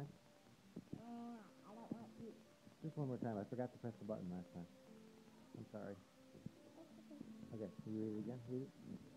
time? Uh, I don't want to. Just one more time. I forgot to press the button last time. I'm sorry. Okay, can you read it again? Read it.